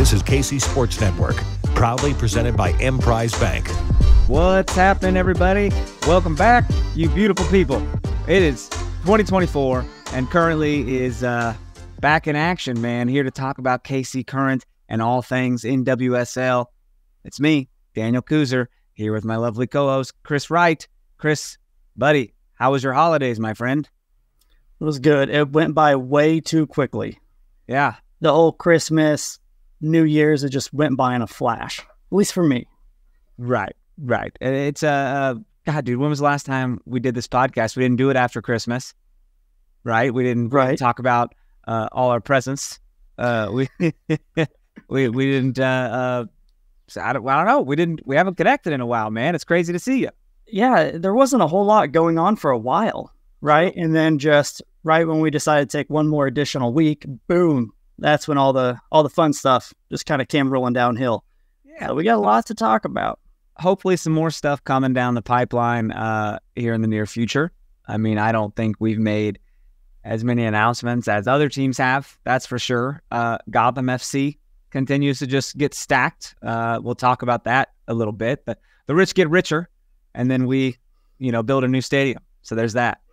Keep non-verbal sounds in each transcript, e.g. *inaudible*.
This is KC Sports Network, proudly presented by Emprise Bank. What's happening, everybody? Welcome back, you beautiful people. It is 2024 and currently is uh, back in action, man. Here to talk about KC Current and all things NWSL. It's me, Daniel Kooser, here with my lovely co-host Chris Wright. Chris, buddy, how was your holidays, my friend? It was good. It went by way too quickly. Yeah, The whole Christmas, New Year's, it just went by in a flash. At least for me. right, right. It's a uh, God, dude. When was the last time we did this podcast? We didn't do it after Christmas, right? We didn't Right. talk about uh, all our presents. Uh, we *laughs* we we didn't. Uh, uh, so I don't. I don't know. We didn't. We haven't connected in a while, man. It's crazy to see you. Yeah, there wasn't a whole lot going on for a while, right? And then just right when we decided to take one more additional week, boom, that's when all the all the fun stuff just kind of came rolling downhill. Yeah, So we got a lot to talk about. hopefully some more stuff coming down the pipeline uh, here in the near future. I mean, I don't think we've made as many announcements as other teams have. That's for sure. Uh, Gotham FC continues to just get stacked. Uh, we'll talk about that a little bit. But the rich get richer, and then we, you know, build a new stadium. So there's that. *laughs*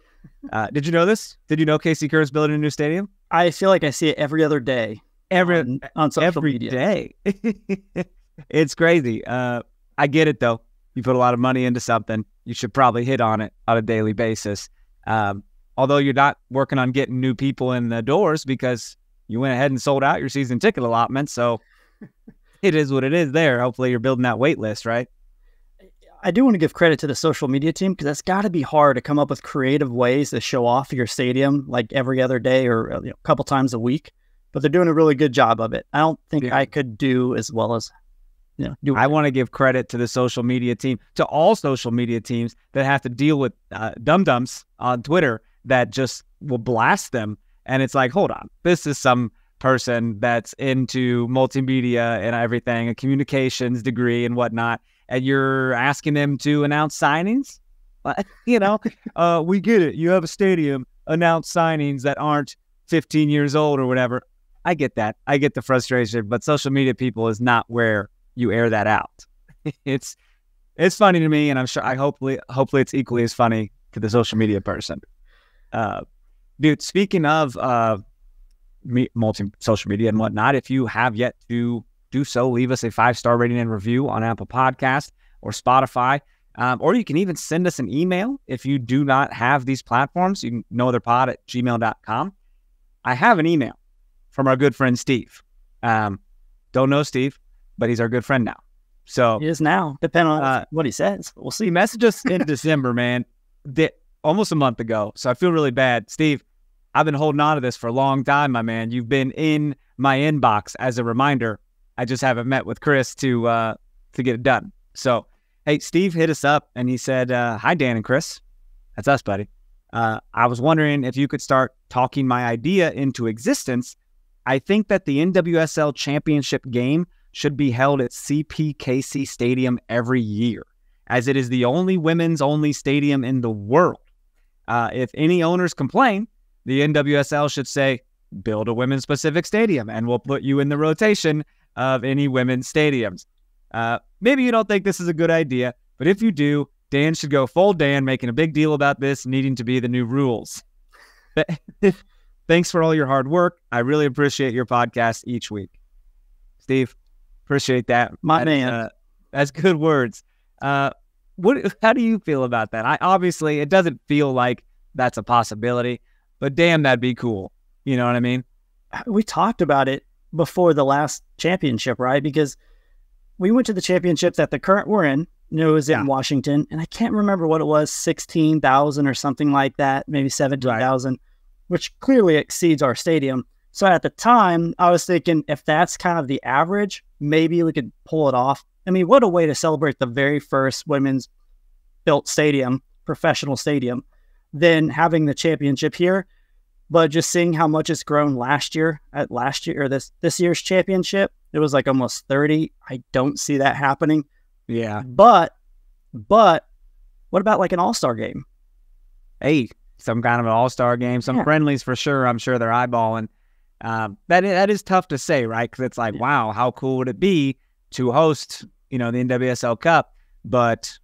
Uh, did you know this? Did you know KC Current's building a new stadium? I feel like I see it every other day Every on, on social every media. day. *laughs* it's crazy. Uh, I get it though. You put a lot of money into something, you should probably hit on it on a daily basis. Um, although you're not working on getting new people in the doors because you went ahead and sold out your season ticket allotment. So *laughs* it is what it is there. Hopefully you're building that wait list, right? I do want to give credit to the social media team because that's got to be hard to come up with creative ways to show off your stadium like every other day or uh, you know, a couple times a week. But they're doing a really good job of it. I don't think Yeah. I could do as well as you know do. I want to give credit to the social media team, to all social media teams that have to deal with uh, dum dums on Twitter that just will blast them. And it's like, hold on, this is some person that's into multimedia and everything, a communications degree and whatnot, and you're asking them to announce signings. *laughs* You know, uh, we get it. You have a stadium, announce signings that aren't 15 years old or whatever. I get that. I get the frustration, but social media people is not where you air that out. *laughs* it's it's funny to me, and I'm sure I hopefully hopefully it's equally as funny to the social media person. Uh, dude, speaking of uh, me, multi social media and whatnot, if you have yet to do so, leave us a five star rating and review on Apple Podcast or Spotify. Um, or you can even send us an email if you do not have these platforms. You can know their pod at gmail.com. I have an email from our good friend Steve. Um, don't know Steve, but he's our good friend now. So He is now, depending on Uh, what he says. We'll see. he messaged us in *laughs* December, man, di- almost a month ago. So I feel really bad. Steve, I've been holding on to this for a long time, my man. You've been in my inbox as a reminder. I just haven't met with Chris to uh, to get it done. So, hey, Steve hit us up and he said, uh, "Hi, Dan and Chris. That's us, buddy. Uh, I was wondering if you could start talking my idea into existence. I think that the NWSL Championship game should be held at CPKC Stadium every year, as it is the only women's only stadium in the world. Uh, if any owners complain, the NWSL should say, build a women's specific stadium and we'll put you in the rotation of any women's stadiums. Uh, maybe you don't think this is a good idea, but if you do, Dan should go full Dan, making a big deal about this needing to be the new rules. *laughs* Thanks for all your hard work. I really appreciate your podcast each week. Steve, appreciate that. My That's, man. uh, that's good words. Uh, what? How do you feel about that? I obviously it doesn't feel like that's a possibility, but damn, that'd be cool. You know what I mean? we talked about it before the last championship, right? Because we went to the championship that the current we're in. You know, it was Yeah. in Washington, and I can't remember what it was, sixteen thousand or something like that, maybe seventeen thousand, which clearly exceeds our stadium. So at the time, I was thinking if that's kind of the average, maybe we could pull it off. I mean, what a way to celebrate the very first women's built stadium, professional stadium, than having the championship here but just seeing how much it's grown last year at last year or this this year's championship, it was like almost 30. I don't see that happening. Yeah. But but what about like an all-star game? Hey, some kind of an all star game, some Yeah. friendlies for sure. I'm sure they're eyeballing. Um, That that is tough to say, right? Because it's like, Yeah. wow, how cool would it be to host, you know, the NWSL Cup? But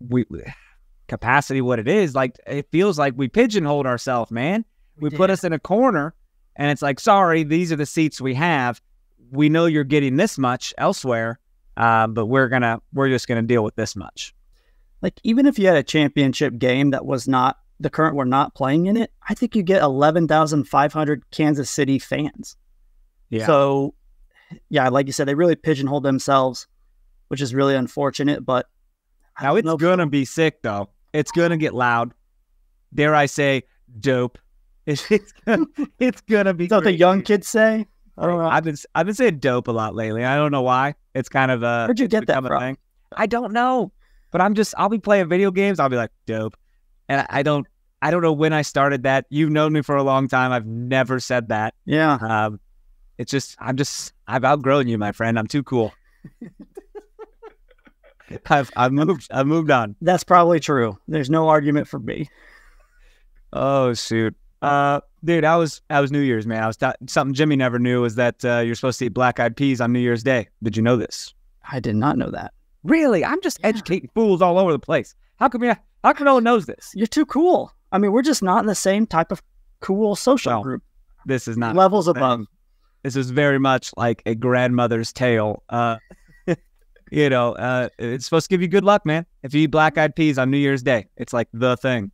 we *sighs* capacity, what it is, like it feels like we pigeonholed ourselves, man. We put us in a corner, and it's like, sorry, these are the seats we have. We know you're getting this much elsewhere, uh, but we're gonna we're just gonna deal with this much. like even if you had a championship game that was not the current we're not playing in it, I think you get eleven thousand five hundred Kansas City fans. Yeah. So yeah, like you said, they really pigeonholed themselves, which is really unfortunate. But Now it's gonna be sick though. It's gonna get loud. Dare I say, dope. It's, it's gonna *laughs* it's gonna be. is that what the young kids say? I don't know. I've been I've been saying dope a lot lately. I don't know why. It's kind of uh Where'd you get that from? thing. I don't know, but I'm just I'll be playing video games. I'll be like dope, and I, I don't I don't know when I started that. You've known me for a long time. I've never said that. Yeah. Um, it's just I'm just I've outgrown you, my friend. I'm too cool. *laughs* I've I've moved I've moved on. That's probably true. There's no argument for me. Oh shoot. Uh, dude, I was I was New Year's man. I was ta- something Jimmy never knew was that uh, you're supposed to eat black eyed peas on New Year's Day. Did you know this? I did not know that. Really? I'm just Yeah. educating fools all over the place. How come you? How come no one knows this? You're too cool. I mean, we're just not in the same type of cool social Well, group. This is not Levels above. This is very much like a grandmother's tale. Uh, *laughs* you know, uh, it's supposed to give you good luck, man. If you eat black eyed peas on New Year's Day, it's like the thing.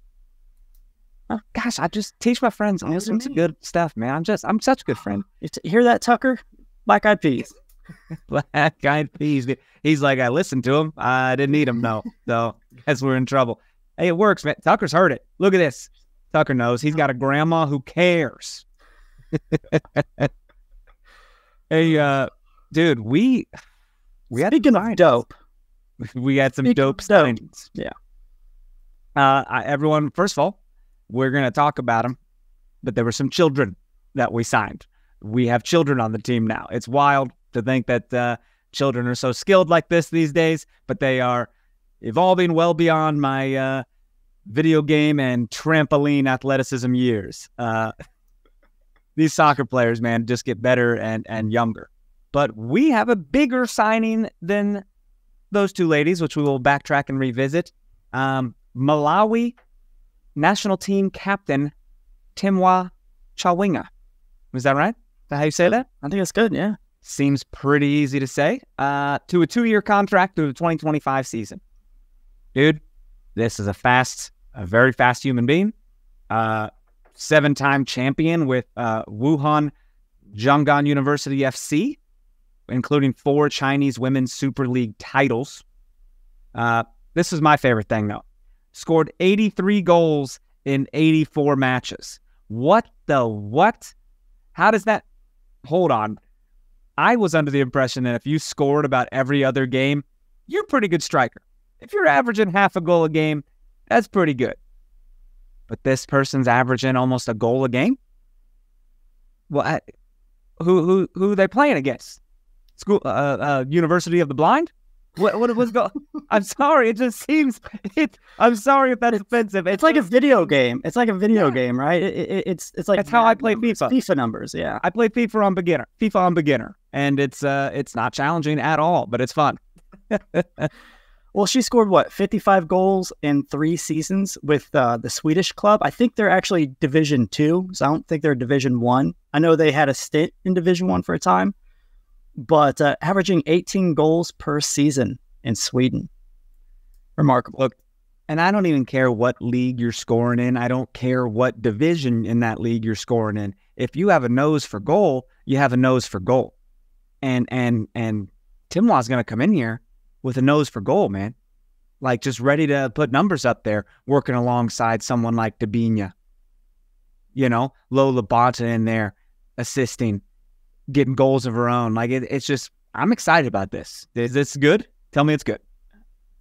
Oh, gosh, I just teach my friends sorts of indeed. good stuff, man. I'm just, I'm such a good friend. You t- hear that, Tucker? Black eyed peas. *laughs* *laughs* Black eyed peas. He's like, I listened to him. I didn't need him though. *laughs* So guess we're in trouble. Hey, it works, man. Tucker's heard it. Look at this. Tucker knows. He's got a grandma who cares. hey, uh, dude, we we had Speaking of dope, we had some Speaking dope dope. Yeah. Uh, I, everyone, first of all, we're gonna talk about them, but there were some children that we signed. We have children on the team now. It's wild to think that uh, children are so skilled like this these days, but they are evolving well beyond my uh, video game and trampoline athleticism years. Uh, *laughs* these soccer players, man, just get better and and younger. But we have a bigger signing than those two ladies, which we will backtrack and revisit. Um, Malawi national team captain Temwa Chawinga. Was that right? Is that how you say that? I think it's good. Yeah. Seems pretty easy to say. Uh, to a two-year contract through the 2025 season. Dude, this is a fast, a very fast human being. Uh, seven-time champion with uh, Wuhan Jianghan University FC, including four Chinese Women's Super League titles. Uh, this is my favorite thing, though. Scored 83 goals in 84 matches. What the what? How does that? Hold on. I was under the impression that if you scored about every other game, you're a pretty good striker. If you're averaging half a goal a game, that's pretty good. But this person's averaging almost a goal a game. Well, I, who who who are they playing against? School, uh, uh, University of the Blind. What what was go? I'm sorry. It just seems. It. I'm sorry if that's offensive. It's like a video game. It's like a video game, right? It, it, it's it's like That's how I play numbers, FIFA. FIFA numbers, yeah. I play FIFA on beginner, FIFA on beginner, and it's uh it's not challenging at all, but it's fun. *laughs* Well, she scored what 55 goals in three seasons with uh, the Swedish club. I think they're actually Division Two, so I don't think they're Division One. I. know they had a stint in Division One for a time, but uh, averaging 18 goals per season in Sweden, remarkable. Look, and I don't even care what league you're scoring in. I don't care what division in that league you're scoring in. If you have a nose for goal, you have a nose for goal. And and and Temwa's going to come in here with a nose for goal, man. Like just ready to put numbers up there, working alongside someone like Debinha. You know, Lo LaBonta in there, assisting, getting goals of her own. Like it, it's just, I'm excited about this. Is this good? Tell me it's good.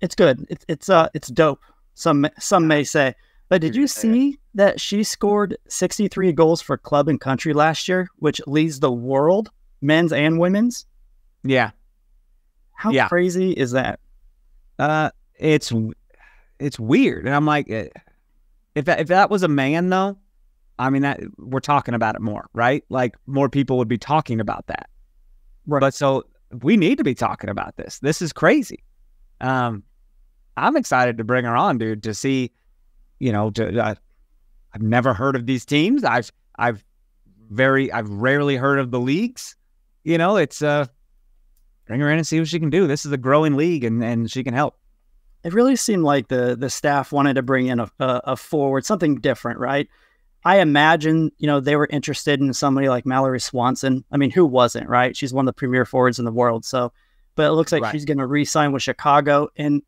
It's good. It's it's uh it's dope. Some some may say. But did you see that she scored 63 goals for club and country last year, which leads the world, men's and women's? Yeah. How Yeah. crazy is that? Uh, it's it's weird, and I'm like, eh, if that, if that was a man though, I mean that we're talking about it more, right? Like more people would be talking about that. Right. But so we need to be talking about this. This is crazy. Um, I'm excited to bring her on, dude, to see, you know, to, uh, I've never heard of these teams. I've, I've very, I've rarely heard of the leagues. You know, it's, uh, bring her in and see what she can do. This is a growing league and, and she can help. It really seemed like the the staff wanted to bring in a, a, a forward, something different, right? I imagine, you know, they were interested in somebody like Mallory Swanson. I mean, who wasn't, right? She's one of the premier forwards in the world. So, but it looks like Right. she's going to re-sign with Chicago. And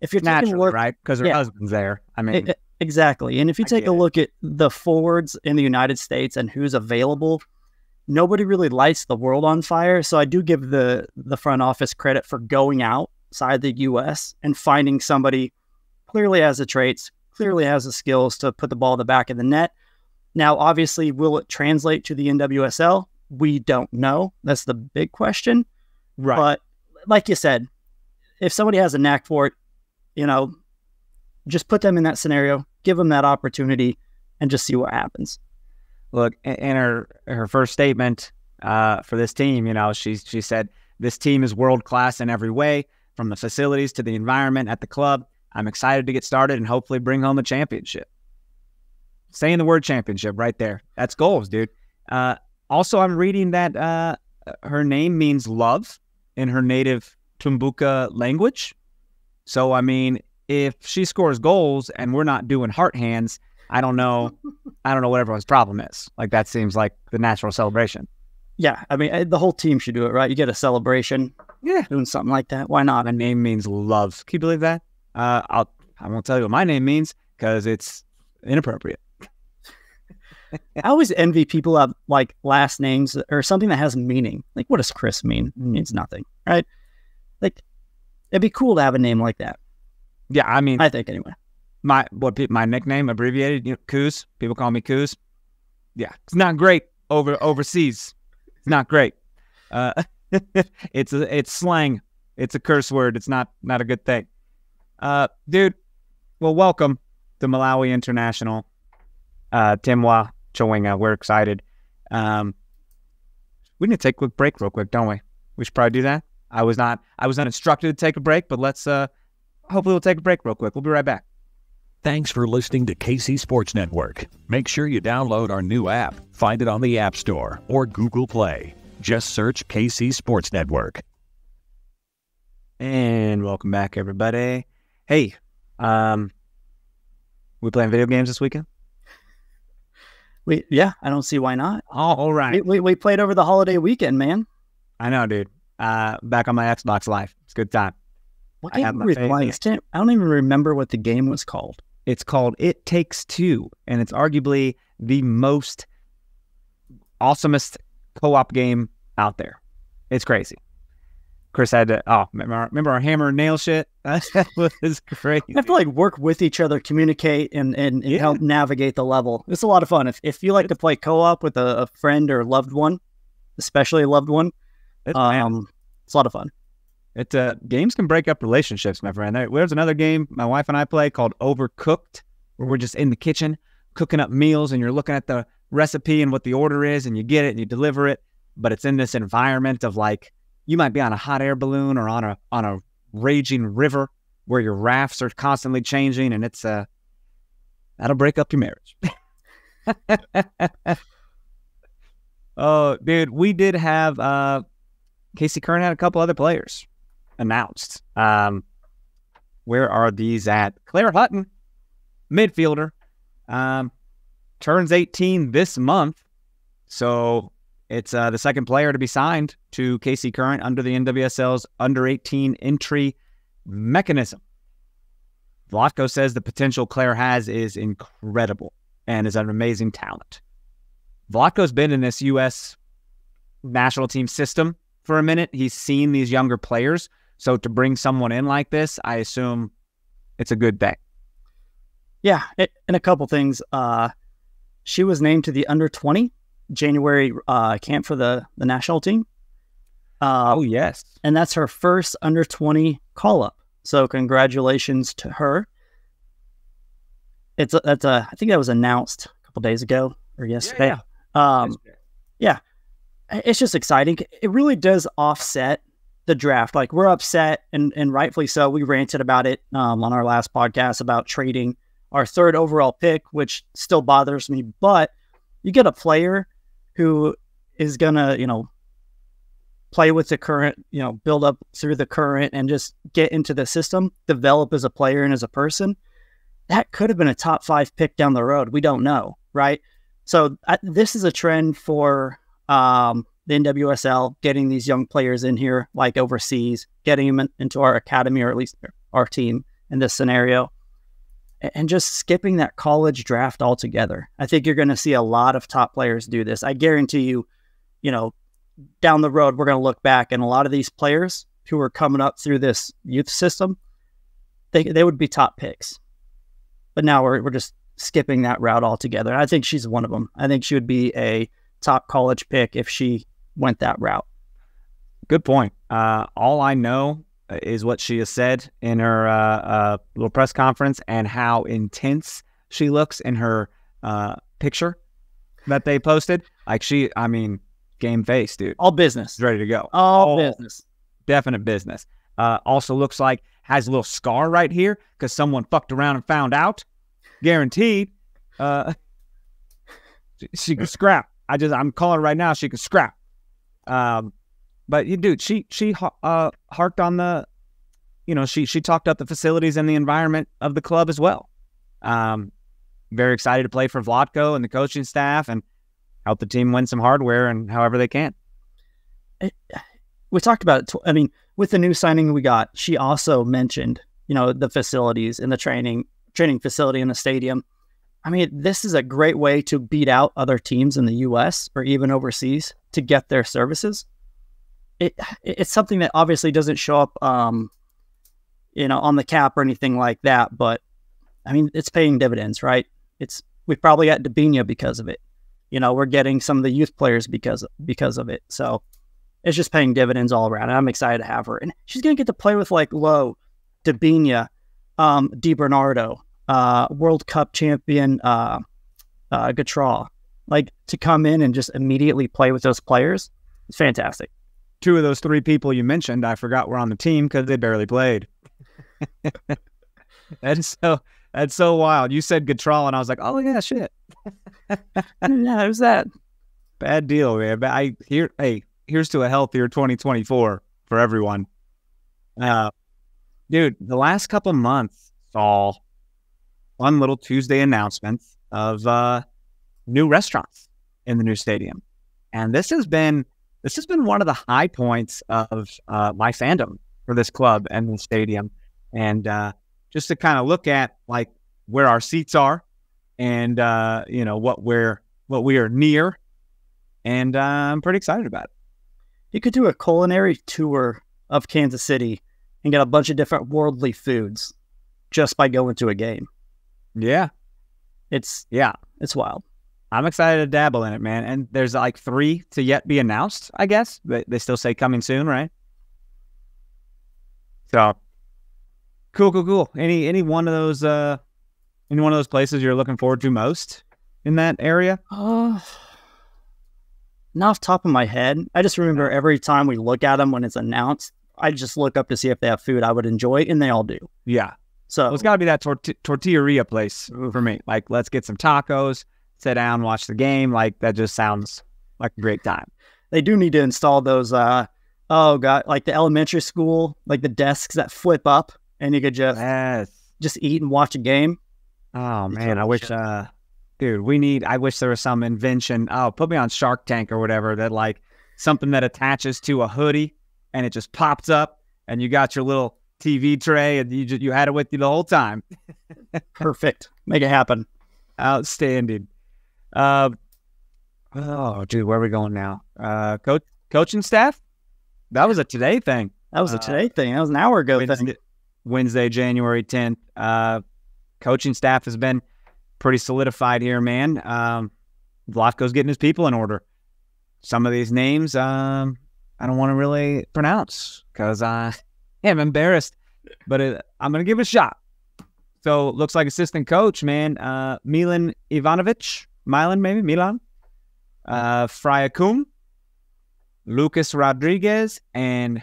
if you're taking a Naturally, look, right? Because her Yeah. husband's there. I mean, e- exactly. And if you take a it. look at the forwards in the United States and who's available, nobody really lights the world on fire. So I do give the the front office credit for going outside the US and finding somebody clearly has the traits, clearly has the skills to put the ball in the back of the net. Now, obviously, will it translate to the NWSL? We don't know. That's the big question. right. But like you said, if somebody has a knack for it, you know, just put them in that scenario, give them that opportunity, and just see what happens. Look, in her her first statement uh, for this team, you know, she she said this team is world class in every way, from the facilities to the environment at the club. I'm excited to get started and hopefully bring home a championship. Saying the word championship right there. That's goals, dude. Uh, also, I'm reading that uh, her name means love in her native Tumbuka language. So, I mean, if she scores goals and we're not doing heart hands, I don't know. I don't know what everyone's problem is. Like that seems like the natural celebration. Yeah, I mean, eh, the whole team should do it, right? You get a celebration Yeah. doing something like that. Why not? My name means love. Can you believe that? Uh, I'll I won't tell you what my name means because it's inappropriate. I always envy people have like last names or something that has meaning. Like, what does Chris mean? It means nothing, right? Like, it'd be cool to have a name like that. Yeah, I mean I think, anyway. my what my nickname abbreviated, you know, Coos. People call me Coos. Yeah, it's not great over overseas. It's not great. Uh, *laughs* it's a, it's slang. It's a curse word. It's not not a good thing. Uh, dude, well, welcome to Malawi International. Uh, Temwa Chawinga. We're excited. Um, we need to take a quick break, real quick, don't we? We should probably do that. I was not I was not instructed to take a break, but let's uh, hopefully we'll take a break real quick. We'll be right back. Thanks for listening to KC Sports Network. Make sure you download our new app. Find it on the App Store or Google Play. Just search KC Sports Network. And welcome back, everybody. Hey, um, we playing video games this weekend? We, yeah, I don't see why not. Oh, all right. We, we, we played over the holiday weekend, man. I know, dude. Uh, back on my Xbox Live. It's a good time. What I game have my were we playing? I don't even remember what the game was called. It's called It Takes Two, and it's arguably the most awesomest co-op game out there. It's crazy. Chris had to. Oh, remember, our- remember our hammer and nail shit? *laughs* That was crazy. You have to like work with each other, communicate, and and, and Yeah. help navigate the level. It's a lot of fun. If if you like to play co-op with a, a friend or a loved one, especially a loved one, It's, um, it's a lot of fun. It uh, games can break up relationships, my friend. There, there's another game my wife and I play called Overcooked, where we're just in the kitchen cooking up meals, and you're looking at the recipe and what the order is, and you get it and you deliver it. But it's in this environment of like you might be on a hot air balloon or on a on a raging river where your rafts are constantly changing, and it's uh that'll break up your marriage. *laughs* oh, dude, we did have uh KC Current had a couple other players announced. Um, where are these at? Claire Hutton, midfielder, um, turns 18 this month. So it's uh, the second player to be signed to KC Current under the NWSL's under 18 entry mechanism. Vlatko says the potential Claire has is incredible and is an amazing talent. Vlatko's been in this U.S. national team system for a minute. He's seen these younger players. So to bring someone in like this, I assume it's a good thing. Yeah, it, and a couple things. Uh, she was named to the under twenty January uh, camp for the the national team. Uh, Oh, yes. and that's her first under 20 call up. So congratulations to her. It's a, that's a I think that was announced a couple days ago. or yesterday. Um, yeah, it's just exciting. It really does offset the draft. Like we're upset and and rightfully so. We ranted about it um, on our last podcast about trading our third overall pick, which still bothers me. But you get a player who is gonna, you know, play with the current, you know, build up through the current and just get into the system, develop as a player and as a person, that could have been a top five pick down the road. We don't know, right? So I, this is a trend for um, the NWSL, getting these young players in here, like overseas, getting them in, into our academy or at least our team in this scenario, and just skipping that college draft altogether. I think you're going to see a lot of top players do this. I guarantee you, you know, down the road, we're going to look back and a lot of these players who are coming up through this youth system, they, they would be top picks. But now we're, we're just skipping that route altogether. I think she's one of them. I think she would be a top college pick if she went that route. Good point. Uh, all I know is what she has said in her uh, uh, little press conference and how intense she looks in her uh, picture that they posted. Like she, I mean, game face, dude. All business. ready to go. All, All business. Definite business. Uh, also looks like has a little scar right here because someone fucked around and found out. Guaranteed. Uh, *laughs* she can scrap. I just I'm calling right now. She can scrap. Um, but you dude, she she uh harked on the, you know, she she talked up the facilities and the environment of the club as well. Um, very excited to play for Vlatko and the coaching staff and help the team win some hardware and however they can. We talked about it. I mean, with the new signing we got, she also mentioned, you know, the facilities and the training training facility in the stadium. I mean, this is a great way to beat out other teams in the U.S. or even overseas to get their services. It it's something that obviously doesn't show up, um, you know, on the cap or anything like that. But I mean, it's paying dividends, right? It's we probably got Debinha because of it you know, we're getting some of the youth players because because of it. So it's just paying dividends all around. And I'm excited to have her. And she's gonna get to play with like Lowe, Debinha, um, DiBernardo, uh, World Cup champion uh, uh. Like to come in and just immediately play with those players, it's fantastic. Two of those three people you mentioned, I forgot were on the team because they barely played. *laughs* that's so that's so wild. You said Gautrat, and I was like, oh yeah, shit. *laughs* yeah, who's that? Bad deal, man. But I here, hey, here's to a healthier 2024 for everyone. Uh, dude, the last couple months saw one little Tuesday announcements of uh, new restaurants in the new stadium, and this has been this has been one of the high points of uh, my fandom for this club and the stadium, and uh, just to kind of look at like where our seats are and uh, you know what we're what we are near, and uh, I'm pretty excited about it. You could do a culinary tour of Kansas City and get a bunch of different worldly foods just by going to a game. Yeah, it's yeah, it's wild. I'm excited to dabble in it, man. And there's like three to yet be announced, I guess. But they still say coming soon, right? So cool, cool, cool. Any any one of those uh any one of those places you're looking forward to most in that area? Uh, not off top of my head. I just remember every time we look at them when it's announced, I just look up to see if they have food I would enjoy, and they all do. Yeah. So well, it's got to be that tor- tortilleria place for me. Like, let's get some tacos, sit down, watch the game. Like, that just sounds like a great time. They do need to install those. uh Oh god, like the elementary school, like the desks that flip up, and you could just yes. just eat and watch a game. Oh man, I wish, uh, dude, we need. I wish there was some invention. Oh, put me on Shark Tank or whatever. That like something that attaches to a hoodie and it just pops up, and you got your little TV tray, and you just, you had it with you the whole time. *laughs* Perfect. Make it happen. Outstanding. Uh, oh, dude, where are we going now? Uh, coach, coaching staff. That was a today thing. That was a uh, today uh, thing. That was an hour ago. Wednesday, Wednesday January tenth. Uh, coaching staff has been pretty solidified here, man. Um, Vlatko's getting his people in order. Some of these names, um, I don't want to really pronounce because I *laughs* am embarrassed, but it, I'm going to give it a shot. So looks like assistant coach, man, uh, Milan Ivanovic Milan, maybe Milan. Uh, Freya Coombe, Lucas Rodriguez, and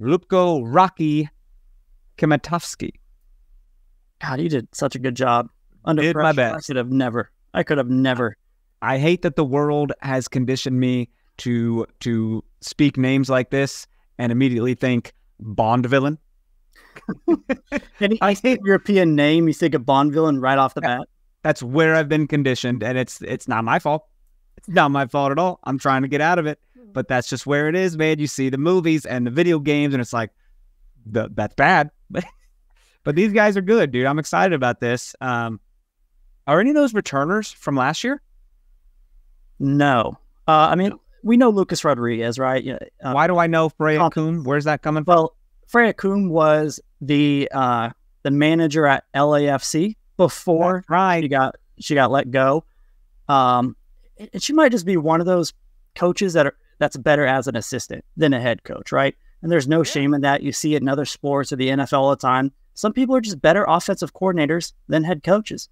Lupko Rocky Kmetovski. God, you did such a good job. Under Did my pressure, I best. could have never. I could have never. I hate that the world has conditioned me to to speak names like this and immediately think Bond villain. *laughs* Any *laughs* I hate European name, you think of Bond villain right off the bat. That's where I've been conditioned, and it's it's not my fault. It's not my fault at all. I'm trying to get out of it, but that's just where it is, man. You see the movies and the video games, and it's like, the, that's bad. *laughs* but these guys are good, dude. I'm excited about this. Um, are any of those returners from last year? No, uh, I mean we know Lucas Rodriguez, right? Yeah. Uh, Why do I know Freya comp- Coombe? Where's that coming from? well, Freya Coombe was the uh, the manager at LAFC before right. she got she got let go. Um, and she might just be one of those coaches that are that's better as an assistant than a head coach, right? And there's no shame in that. You see it in other sports or the NFL all the time. Some people are just better offensive coordinators than head coaches.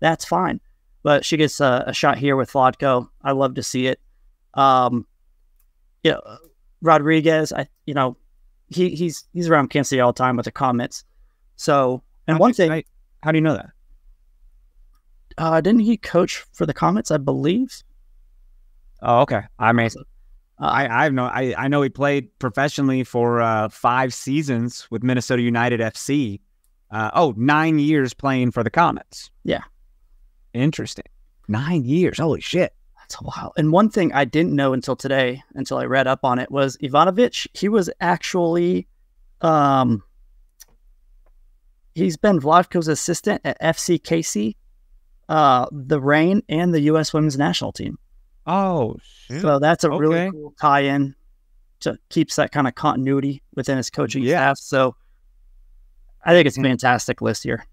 That's fine. But she gets a, a shot here with Vlatko. I love to see it. Um, you know, Rodriguez, I you know, he he's he's around Kansas City all the time with the Comets. So, and one thing, How do you know that? uh, didn't he coach for the Comets? I believe. Oh, okay. I mean, Uh, I I have no I I know he played professionally for uh, five seasons with Minnesota United FC. Uh, oh, nine years playing for the Comets. Yeah. Interesting. Nine years. Holy shit. That's a while. And one thing I didn't know until today, until I read up on it, was Ivanovic. He was actually, um, he's been Vlatko's assistant at FCKC, uh, the Rain, and the U.S. Women's National Team. Oh, shit. So that's a really cool tie-in. To keeps that kind of continuity within his coaching Yeah. staff. So I think it's Mm. fantastic list here.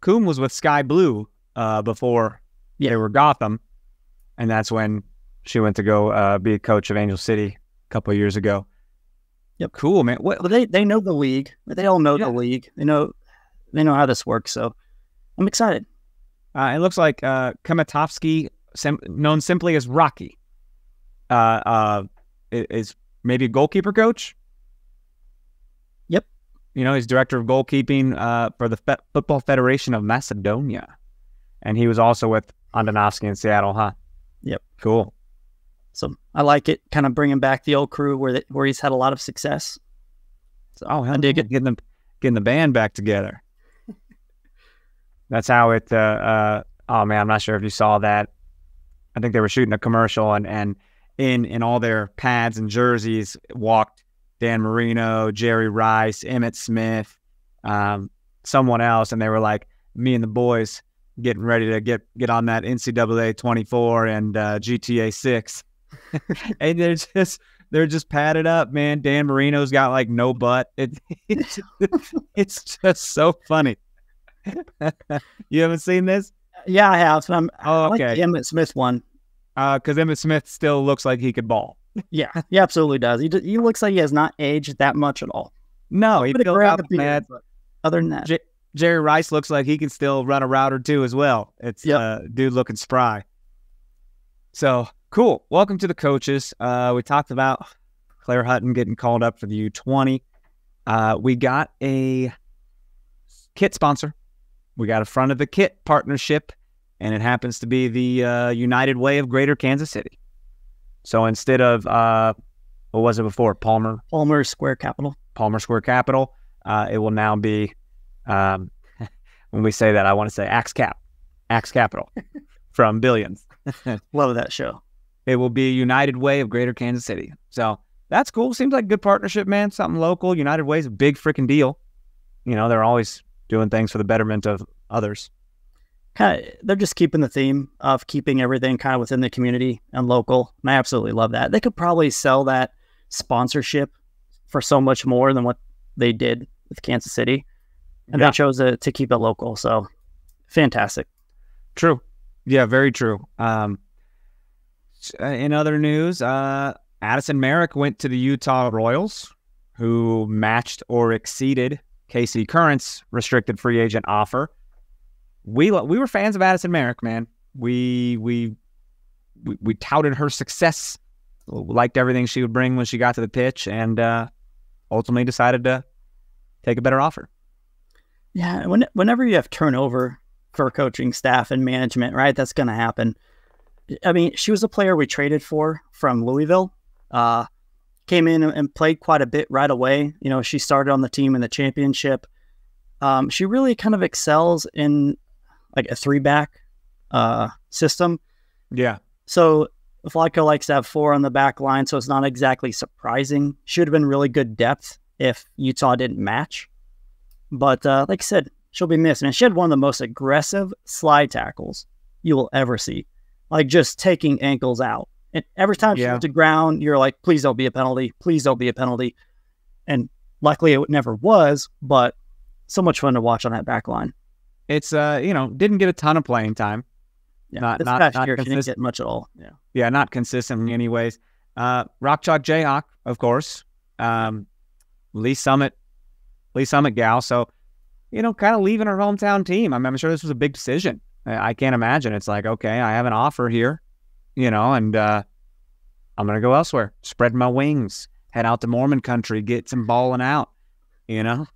Coombe was with Sky Blue uh, before Yeah. they were Gotham, and that's when she went to go uh, be a coach of Angel City a couple of years ago. Yep. Cool, man. What? Well, they they know the league. They all know Yeah. the league. They know they know how this works. So I'm excited. Uh, it looks like uh, Kmetovski, sim- known simply as Rocky, uh, uh, is maybe a goalkeeper coach. Yep. You know, he's director of goalkeeping uh, for the Fe- Football Federation of Macedonia, and he was also with Andonovski in Seattle, huh? Yep. Cool. So I like it, kind of bringing back the old crew where the, where he's had a lot of success. So Oh, I dig it. Getting the getting the band back together. That's how it. Uh, uh, oh man, I'm not sure if you saw that. I think they were shooting a commercial, and and in in all their pads and jerseys walked Dan Marino, Jerry Rice, Emmitt Smith, um, someone else, and they were like me and the boys getting ready to get get on that NCAA 24 and uh, GTA 6, *laughs* and they're just they're just padded up, man. Dan Marino's got like no butt. It, *laughs* it's it's just so funny. *laughs* you haven't seen this? yeah, I have. I'm, Oh, like okay. the Emmitt Smith one. Because Emmitt Smith still looks like he could ball. *laughs* Yeah, he absolutely does. He, he looks like he has not aged that much at all. No, he Bit of filled gray out the the beard, Other than that, J- Jerry Rice looks like he can still run a route or two as well. It's Yep. uh, dude looking spry. So cool. Welcome to the coaches. Uh, we talked about Claire Hutton getting called up for the U20. Uh, we got a kit sponsor. We got a front of the kit partnership, and it happens to be the uh, United Way of Greater Kansas City. So instead of uh, what was it before? Palmer Palmer Square Capital. Palmer Square Capital. Uh, it will now be, um, *laughs* when we say that, I want to say Axe Cap, Axe Capital *laughs* from Billions. *laughs* Love that show. It will be United Way of Greater Kansas City. So that's cool. Seems like a good partnership, man. Something local. United Way is a big freaking deal. You know, they're always doing things for the betterment of others. Kind of, they're just keeping the theme of keeping everything kind of within the community and local. And I absolutely love that. They could probably sell that sponsorship for so much more than what they did with Kansas City, and Yeah. they chose to, to keep it local. So fantastic. True. Yeah, very true. Um, uh, in other news, uh, Addisyn Merrick went to the Utah Royals, who matched or exceeded KC Current's restricted free agent offer. We we were fans of Addisyn Merrick, man. we we we, we touted her success, liked everything she would bring when she got to the pitch, and uh, ultimately decided to take a better offer. Yeah, when, whenever you have turnover for coaching staff and management, right, that's going to happen. I mean, she was a player we traded for from Louisville. Uh, came in and played quite a bit right away. You know, she started on the team in the championship. Um, she really kind of excels in like a three back uh, system. Yeah. So Vlatko likes to have four on the back line, so it's not exactly surprising. Should have been really good depth if Utah didn't match. But uh, like I said, she'll be missed. And she had one of the most aggressive slide tackles you will ever see, like just taking ankles out. And every time yeah. she went to ground, you're like, please don't be a penalty. Please don't be a penalty. And luckily it never was, but so much fun to watch on that back line. It's, uh, you know, didn't get a ton of playing time. Yeah, not, this not, past not year, consistent. she didn't get much at all. Yeah. Yeah, not consistently anyways. Uh, Rock Chalk Jayhawk, of course. Um, Lee Summit, Lee Summit gal. So, you know, kind of leaving her hometown team. I mean, I'm sure this was a big decision. I, I can't imagine. It's like, okay, I have an offer here, you know, and uh, I'm going to go elsewhere, spread my wings, head out to Mormon country, get some balling out, you know?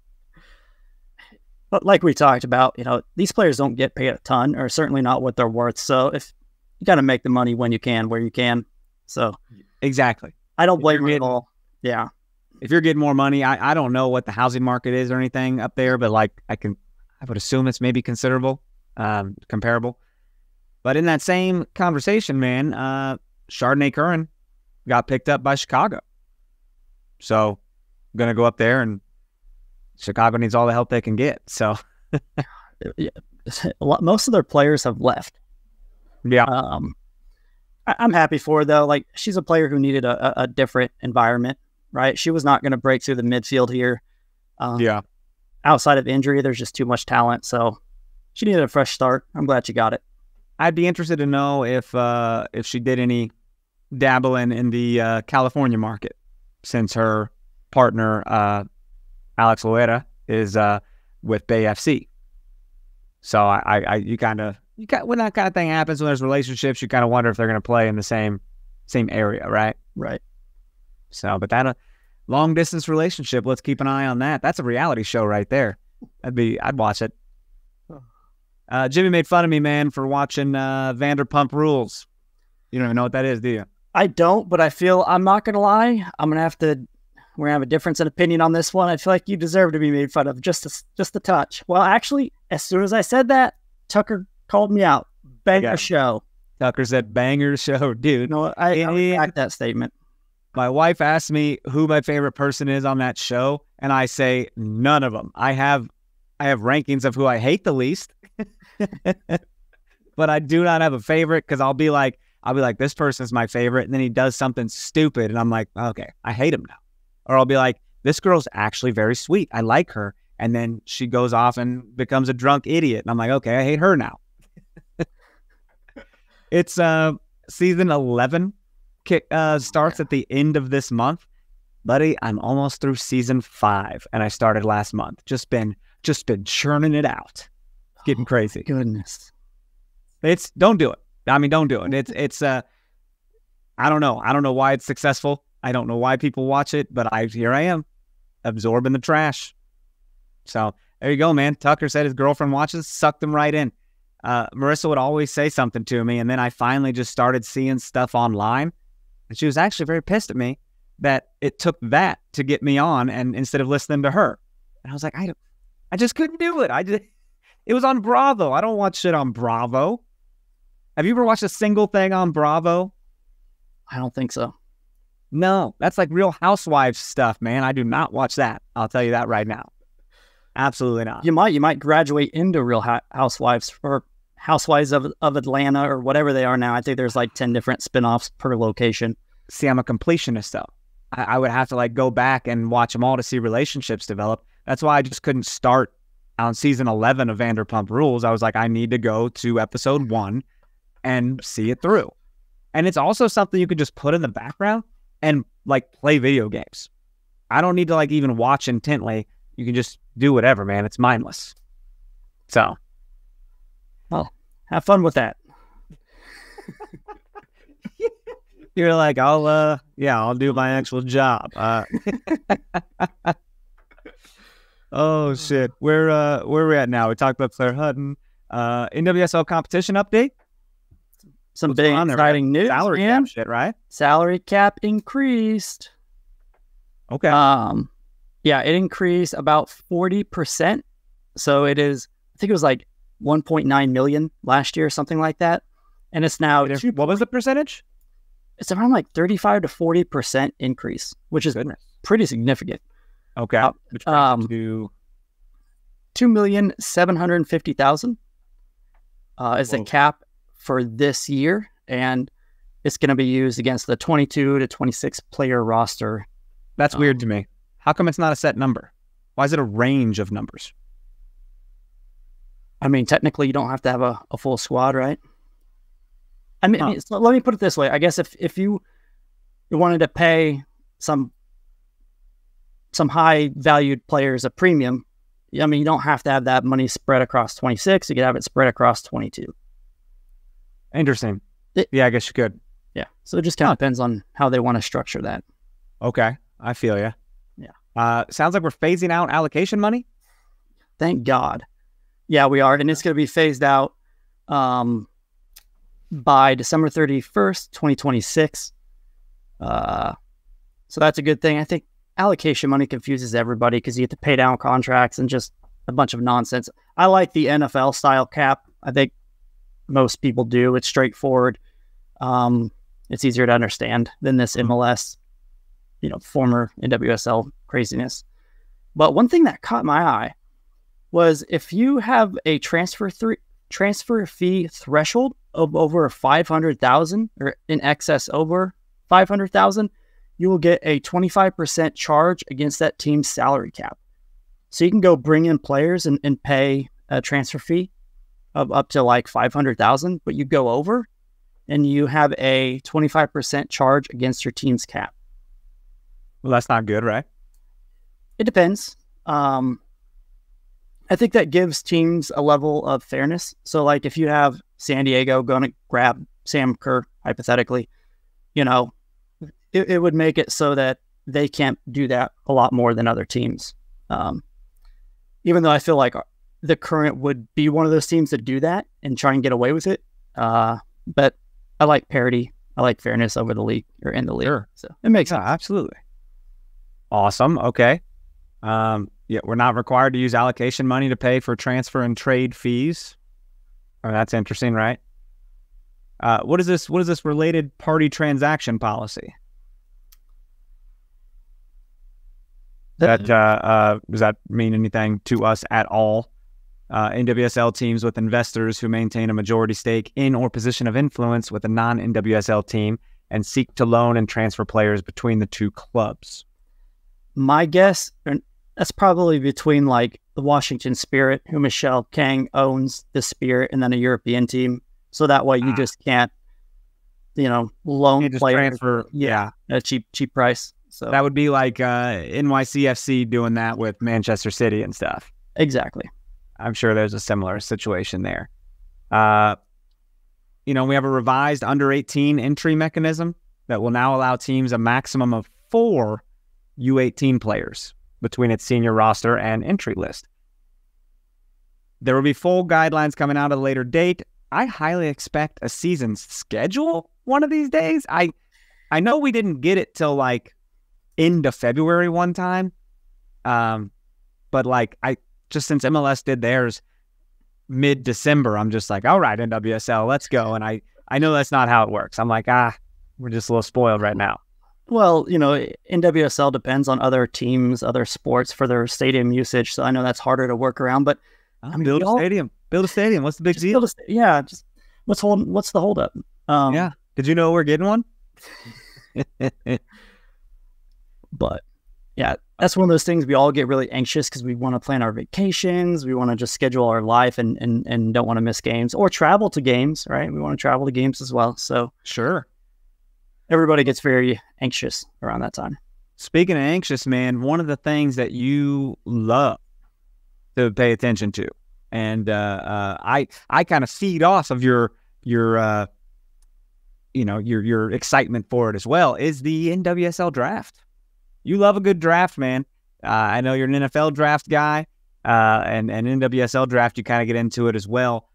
But like we talked about, you know, these players don't get paid a ton or certainly not what they're worth. So if you got to make the money when you can, where you can. So exactly. I don't blame you at all. Yeah if you're getting more money, I, I don't know what the housing market is or anything up there, but like I can, I would assume it's maybe considerable, um, comparable. But in that same conversation, man, uh, Chardonnay Curran got picked up by Chicago. So I'm going to go up there and Chicago needs all the help they can get. So *laughs* most of their players have left. Yeah. Um, I- am happy for her though. Like she's a player who needed a, a different environment right? She was not going to break through the midfield here. Um, yeah. Outside of injury, there's just too much talent. So she needed a fresh start. I'm glad she got it. I'd be interested to know if uh, if she did any dabbling in the uh, California market since her partner uh, Alex Loera is uh, with Bay FC. So I, I, I you kind of you got when that kind of thing happens when there's relationships, you kind of wonder if they're going to play in the same same area, right? Right. So, but that a uh, long distance relationship, let's keep an eye on that. That's a reality show right there. I'd be, I'd watch it. Uh, Jimmy made fun of me, man, for watching uh, Vanderpump Rules. You don't even know what that is, do you? I don't, but I feel I'm not gonna lie. I'm gonna have to. We're gonna have a difference in opinion on this one. I feel like you deserve to be made fun of just a, just a touch. Well, actually, as soon as I said that, Tucker called me out. Banger show. Tucker said banger show, *laughs* dude. No, I, I retract that statement my wife asked me who my favorite person is on that show, and I say none of them. I have I have rankings of who I hate the least, *laughs* *laughs* but I do not have a favorite because I'll be like I'll be like this person's my favorite, and then he does something stupid, and I'm like okay, I hate him now, or I'll be like this girl's actually very sweet, I like her, and then she goes off and becomes a drunk idiot, and I'm like okay, I hate her now. *laughs* it's uh season eleven kick uh, starts at the end of this month, buddy. I'm almost through season five, and I started last month. Just been just been churning it out, getting crazy. Goodness, it's don't do it. I mean, don't do it. It's it's uh, I don't know. I don't know why it's successful. I don't know why people watch it, but I here I am, absorbing the trash. So there you go, man. Tucker said his girlfriend watches, sucked them right in. Uh, Marissa would always say something to me, and then I finally just started seeing stuff online and she was actually very pissed at me that it took that to get me on and instead of listening to her. And I was like, I, don't I just couldn't do it. I just, it was on Bravo. I don't watch shit on Bravo. Have you ever watched a single thing on Bravo? I don't think so. No, that's like real housewives stuff, man. I do not watch that. I'll tell you that right now. Absolutely not. You might, you might graduate into Real Housewives or Housewives of, of Atlanta or whatever they are now. I think there's like 10 different spinoffs per location. See, I'm a completionist though. I, I would have to like go back and watch them all to see relationships develop. That's why I just couldn't start on season 11 of Vanderpump Rules. I was like, I need to go to episode one and see it through. And it's also something you can just put in the background and like play video games. I don't need to like even watch intently. You can just do whatever, man. It's mindless. So well, have fun with that. *laughs* You're like, I'll, uh, yeah, I'll do my actual job. Uh, *laughs* oh shit, where, uh, where are we at now? We talked about Claire Hutton. Uh, NWSL competition update. Some What's big on there, exciting news. Salary man. cap shit, right? Salary cap increased. Okay. Um, yeah, it increased about forty percent. So it is, I think it was like one point nine million last year, something like that, and it's now what was the percentage? it's around like thirty five to forty percent increase, which is Goodness. pretty significant. Okay. Uh, um, to Two million seven hundred fifty thousand uh, is the cap for this year, and it's going to be used against the twenty two to twenty six player roster. that's um, weird to me. How come it's not a set number? Why is it a range of numbers? I mean, technically, you don't have to have a, a full squad, right? I mean, I mean, so let me put it this way. I guess if if you you wanted to pay some some high valued players a premium, I mean, you don't have to have that money spread across twenty six. You could have it spread across twenty two. Interesting. It- yeah, I guess you could. Yeah. So it just kind Huh. of depends on how they want to structure that. Okay, I feel you. Yeah. Uh, sounds like we're phasing out allocation money. Thank God. Yeah, we are, and it's going to be phased out um, by December thirty first, twenty twenty six. Uh, so that's a good thing. I think allocation money confuses everybody because you have to pay down contracts and just a bunch of nonsense. I like the NFL style cap. I think most people do. It's straightforward. Um, it's easier to understand than this. MLS, you know, former NWSL craziness. But one thing that caught my eye was if you have a transfer three transfer fee threshold of over five hundred thousand or in excess over five hundred thousand, you will get a twenty five percent charge against that team's salary cap. So you can go bring in players and, and pay a transfer fee of up to like five hundred thousand, but you go over and you have a twenty five percent charge against your team's cap. Well, that's not good, right? It depends. Um, I think that gives teams a level of fairness. So, like, if you have San Diego going to grab Sam Kerr, hypothetically, you know, it, it would make it so that they can't do that a lot more than other teams. Um, even though I feel like the current would be one of those teams that do that and try and get away with it. Uh, but I like parity. I like fairness over the league or in the league. Sure. So it makes Yeah, sense. absolutely. Awesome. Okay. Um, yeah, we're not required to use allocation money to pay for transfer and trade fees. Oh, that's interesting, right? Uh, what is this? What is this related party transaction policy? That uh, uh, does that mean anything to us at all? Uh, NWSL teams with investors who maintain a majority stake in or position of influence with a non-NWSL team and seek to loan and transfer players between the two clubs. my guess and that's probably between like the Washington Spirit, who Michelle Kang owns the Spirit, and then a European team. So that way you Ah. just can't, you know, loan You just players transfer, yeah. at a cheap cheap price. So That would be like uh, NYCFC doing that with Manchester City and stuff. exactly. I'm sure there's a similar situation there. Uh, you know, we have a revised under 18 entry mechanism that will now allow teams a maximum of four U18 players between its senior roster and entry list. There will be full guidelines coming out at a later date. I highly expect a season schedule one of these days. I I know we didn't get it till like end of February one time. Um, but like I just since MLS did theirs mid December, I'm just like, all right, NWSL, let's go. And I I know that's not how it works. I'm like, ah, we're just a little spoiled right now. Well, you know, NWSL depends on other teams, other sports for their stadium usage. So I know that's harder to work around, but I mean, build a stadium. Build a stadium. What's the big deal? sta- yeah, just what's hold what's the holdup? Um, yeah. Did you know we're getting one? *laughs* but yeah, that's one of those things we all get really anxious because we want to plan our vacations, we want to just schedule our life and and and don't want to miss games or travel to games, right? We want to travel to games as well. So sure. everybody gets very anxious around that time. Speaking of anxious, man, one of the things that you love to pay attention to, and uh, uh, I I kind of feed off of your your uh, you know your your excitement for it as well is the NWSL draft. You love a good draft, man. Uh, I know you're an NFL draft guy, uh, and and NWSL draft. You kind of get into it as well.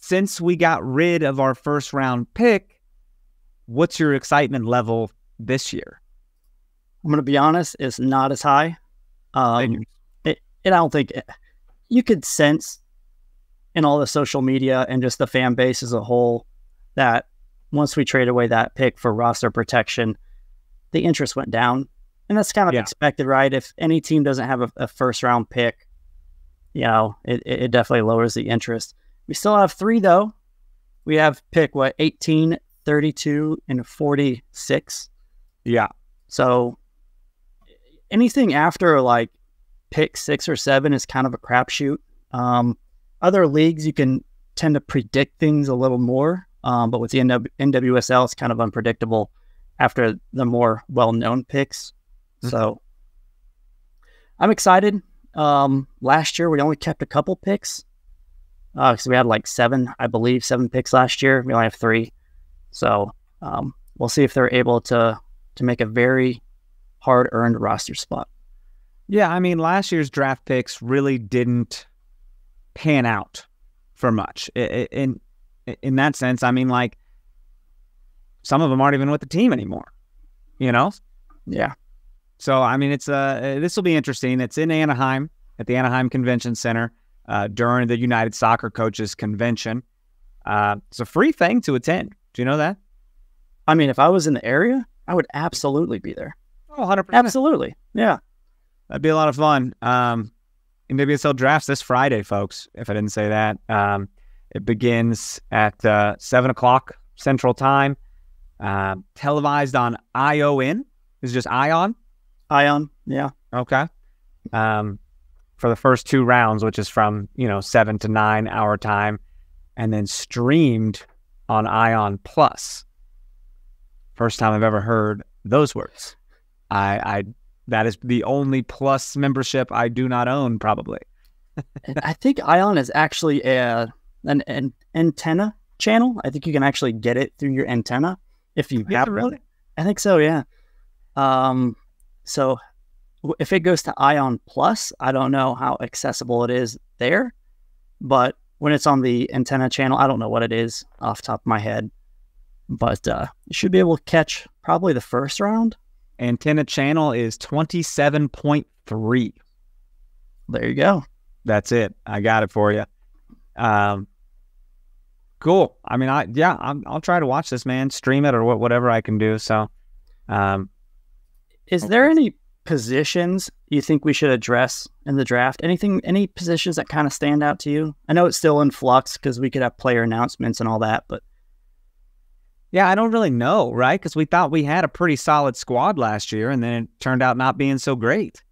Since we got rid of our first round pick, what's your excitement level this year? I'm going to be honest, it's not as high. Um, it, and I don't think it, you could sense in all the social media and just the fan base as a whole that once we trade away that pick for roster protection, the interest went down. And that's kind of yeah. expected, right? If any team doesn't have a, a first round pick, you know, it, it definitely lowers the interest. We still have three, though. We have pick, what, 18, 32, and 46. Yeah. So anything after like pick six or seven is kind of a crapshoot. Um, other leagues, you can tend to predict things a little more, um, but with the NW- NWSL, it's kind of unpredictable after the more well known picks. Mm-hmm. So I'm excited. Um, last year, we only kept a couple picks because uh, we had like seven, I believe, seven picks last year. We only have three. So um, we'll see if they're able to to make a very hard earned roster spot. Yeah, I mean, last year's draft picks really didn't pan out for much. In in that sense, I mean, like some of them aren't even with the team anymore. You know? Yeah. So I mean, it's uh this will be interesting. It's in Anaheim at the Anaheim Convention Center uh, during the United Soccer Coaches Convention. Uh, it's a free thing to attend. Do you know that? I mean, if I was in the area, I would absolutely be there. Oh, 100%. Absolutely. Yeah. That'd be a lot of fun. Um, NWSL drafts this Friday, folks. If I didn't say that, um, it begins at uh, seven o'clock Central Time. Uh, televised on ION. Is just Ion. Ion. Yeah. Okay. Um, for the first two rounds, which is from you know seven to nine hour time, and then streamed on Ion Plus. First time I've ever heard those words. I, I that is the only plus membership I do not own, probably. *laughs* I think Ion is actually a an, an, antenna channel. I think you can actually get it through your antenna if you yeah, have really. I think so. Yeah. Um. So if it goes to Ion Plus, I don't know how accessible it is there, but when it's on the antenna channel, I don't know what it is off top of my head, but uh, you should be able to catch probably the first round Antenna channel is 27.3. There you go. That's it. I got it for you. Um, cool. I mean, I yeah, i will try to watch this, man. Stream it or whatever I can do. So, um, is there any positions you think we should address in the draft? Anything, any positions that kind of stand out to you? I know it's still in flux because we could have player announcements and all that, but yeah, I don't really know, right? Because we thought we had a pretty solid squad last year, and then it turned out not being so great.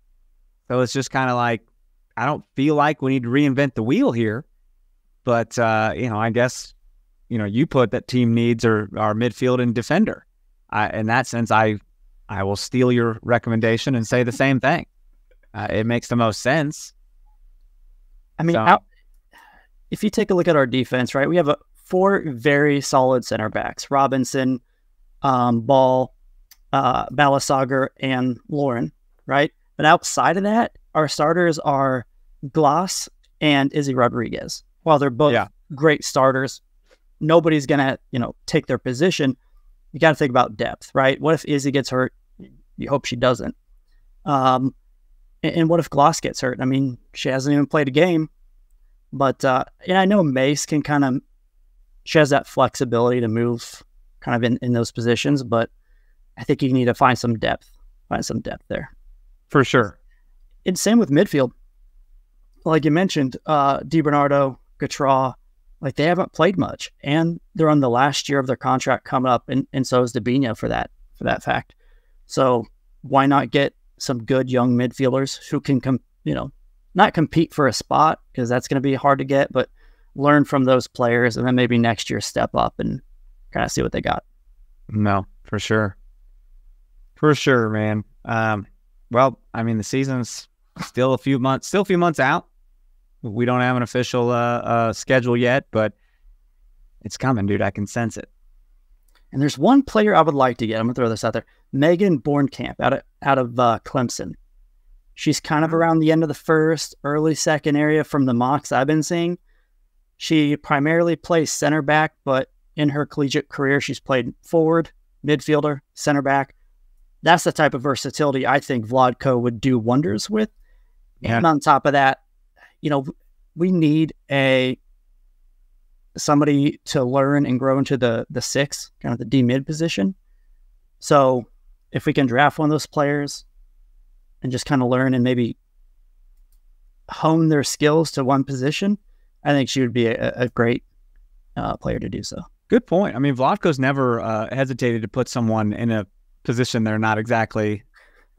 So it's just kind of like I don't feel like we need to reinvent the wheel here. But uh, you know, I guess you know you put that team needs are our midfield and defender. I, in that sense, I I will steal your recommendation and say the same thing. Uh, it makes the most sense. I mean, so, if you take a look at our defense, right, we have a four very solid center backs Robinson, um, Ball, uh, Ballisager, and Lauren, right? But outside of that, our starters are Glass and Izzy Rodriguez. While they're both yeah. great starters, nobody's going to, you know, take their position. You got to think about depth, right? What if Izzy gets hurt? You hope she doesn't. Um, and, and what if Gloss gets hurt? I mean, she hasn't even played a game. But uh, and I know Mace can kind of she has that flexibility to move kind of in, in those positions, but I think you need to find some depth, find some depth there. For sure. And same with midfield. Like you mentioned, uh, DiBernardo, Gautrat, like they haven't played much and they're on the last year of their contract coming up and, and so is Debinha for that, for that fact. So why not get some good young midfielders who can come, you know, not compete for a spot because that's going to be hard to get, but learn from those players, and then maybe next year step up and kind of see what they got. No, for sure, for sure, man. Um, well, I mean, the season's still a few months, still a few months out. We don't have an official uh, uh, schedule yet, but it's coming, dude. I can sense it. And there's one player I would like to get. I'm gonna throw this out there. Megan Bornkamp out of out of uh, Clemson. She's kind of around the end of the first, early second area from the mocks I've been seeing. She primarily plays center back, but in her collegiate career, she's played forward, midfielder, center back. That's the type of versatility I think Vlatko would do wonders with. Yeah. And on top of that, you know, we need a somebody to learn and grow into the the six, kind of the D mid position. So if we can draft one of those players and just kind of learn and maybe hone their skills to one position, I think she would be a, a great uh, player to do so. Good point. I mean, Vlatko's never uh, hesitated to put someone in a position they're not exactly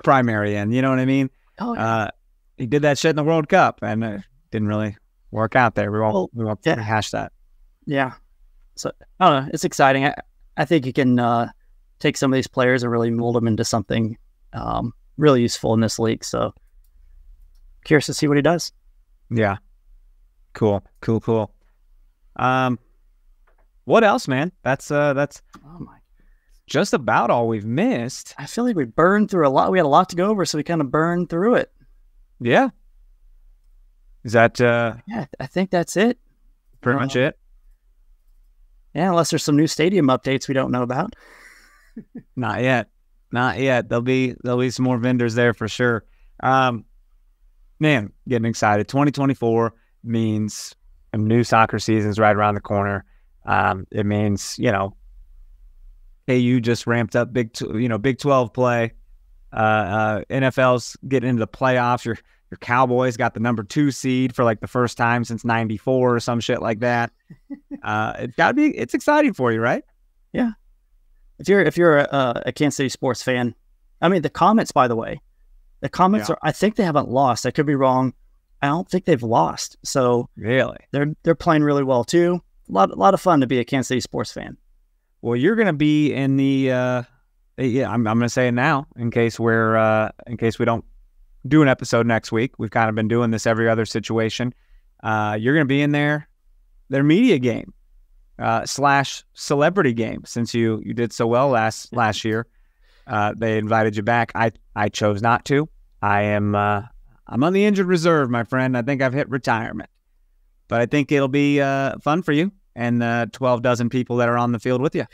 primary in. You know what I mean? Oh, Uh, he did that shit in the World Cup and it didn't really work out there. We won't, Well, we won't yeah. rehash that. Yeah. So I don't know. It's exciting. I, I think you can uh, take some of these players and really mold them into something um, really useful in this league. So curious to see what he does. Yeah. Cool. Cool. Cool. Um, what else, man? That's uh, that's Oh my! just about all we've missed. I feel like we burned through a lot. We had a lot to go over, so we kind of burned through it. Yeah. Is that uh, Yeah, I think that's it. pretty Uh, much it? Yeah, unless there's some new stadium updates we don't know about. Not yet. Not yet. There'll be there'll be some more vendors there for sure. Um, man, getting excited. 2024 means a new soccer season's right around the corner. Um, it means you know, KU just ramped up big, you know, Big 12 play. Uh, uh, NFL's getting into the playoffs. Your your Cowboys got the number two seed for like the first time since '94 or some shit like that. *laughs* uh, it's got to be. It's exciting for you, right? Yeah. If you're if you're a, a Kansas City sports fan, I mean the Comets. By the way, the Comets Yeah. are. I think they haven't lost. I could be wrong. I don't think they've lost. So Really. they're they're playing really well too. A lot a lot of fun to be a Kansas City sports fan. Well, you're going to be in the. Uh, yeah, I'm. I'm going to say it now in case we're. Uh, in case we don't do an episode next week. We've kind of been doing this every other situation. Uh, you're going to be in there. Their media game uh, slash celebrity game since you you did so well last last year. Uh, they invited you back. I I chose not to. I am. Uh, I'm on the injured reserve, my friend. I think I've hit retirement, but I think it'll be uh, fun for you and uh, 12 dozen people that are on the field with you.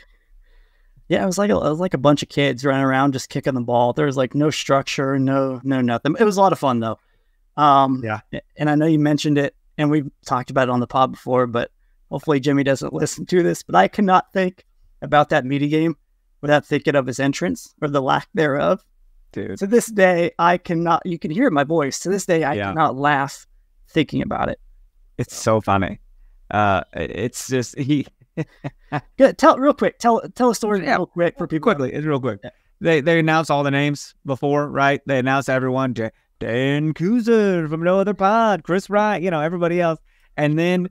Yeah, it was like a, it was like a bunch of kids running around just kicking the ball. There was like no structure, no no nothing. It was a lot of fun though. Um, Yeah. And I know you mentioned it, and we've talked about it on the pod before, but hopefully Jimmy doesn't listen to this. But I cannot think about that media game without thinking of his entrance or the lack thereof. dude. To this day, I cannot. You can hear my voice. To this day, I Yeah. cannot laugh thinking about it. It's so funny. Uh, it's just he *laughs* Good. Tell real quick. Tell tell a story Yeah. real quick for people. quickly. It's real quick. Yeah. They they announced all the names before, right? They announced everyone. J- Dan Kooser from No Other Pod, Chris Wright, you know everybody else, and then,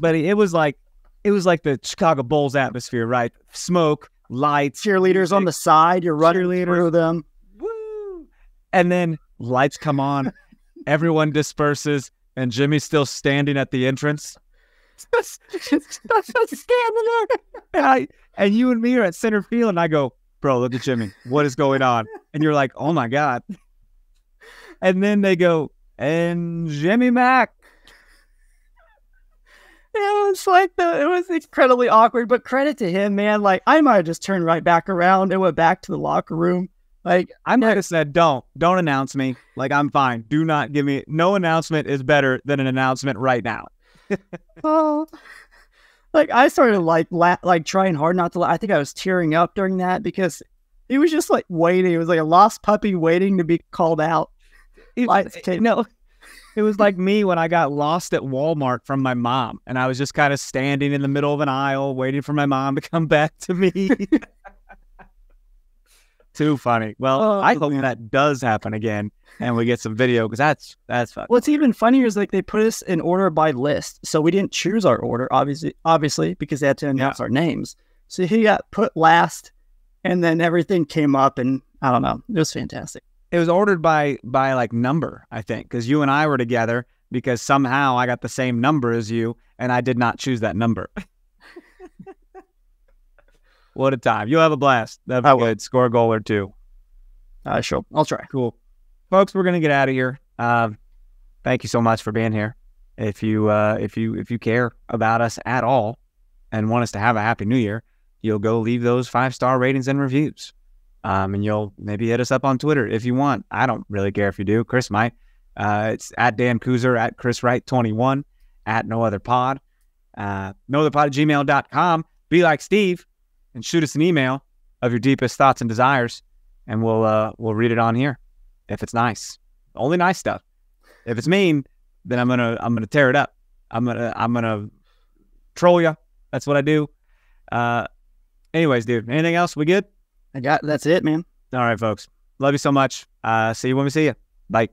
but it was like it was like the Chicago Bulls atmosphere, right? Smoke, lights, Cheerleaders on the side. You're running through them. woo, and then lights come on, *laughs* everyone disperses, and Jimmy's still standing at the entrance. Just, just, standing there. And, I, and you and me are at center field, and I go, Bro, look at Jimmy. What is going on? And you're like, Oh my God. And then they go, And Jimmy Mack. It was like the, it was incredibly awkward, but credit to him, man. Like I might have just turned right back around and went back to the locker room. Like I might have said, Don't, don't announce me. Like, I'm fine. Do not give me, no announcement is better than an announcement right now. Oh, like I started like la- like trying hard not to. La- I think I was tearing up during that because he was just like waiting. It was like a lost puppy waiting to be called out. It, it- came- eh, no, it was like me when I got lost at Walmart from my mom, and I was just kind of standing in the middle of an aisle waiting for my mom to come back to me. *laughs* Too funny. Well, Oh, I hope man. that does happen again, and we get some video because that's that's fun. What's even funnier is like they put us in order by list, so we didn't choose our order, obviously, obviously because they had to announce our names. So he got put last, and then everything came up, and I don't know, it was fantastic. It was ordered by by like number, I think, because you and I were together because somehow I got the same number as you, and I did not choose that number. *laughs* What a time. You'll have a blast. That'd I be will. Score a goal or two. Uh, sure, I'll try. Cool. Folks, we're gonna get out of here. Um, thank you so much for being here. If you uh, if you if you care about us at all and want us to have a happy new year, you'll go leave those five star ratings and reviews. Um, and you'll maybe hit us up on Twitter if you want. I don't really care if you do. Chris might. Uh, it's at Dan Kooser, at Chris Wright 21, at no other pod. Uh, no other pod at gmail.com. Be like Steve and shoot us an email of your deepest thoughts and desires, and we'll uh, we'll read it on here if it's nice. Only nice stuff. If it's mean, then I'm gonna I'm gonna tear it up. I'm gonna I'm gonna troll you. That's what I do. Uh, anyways, dude. Anything else? We good? I got that's it, man. All right, folks. Love you so much. Uh, see you when we see you. Bye.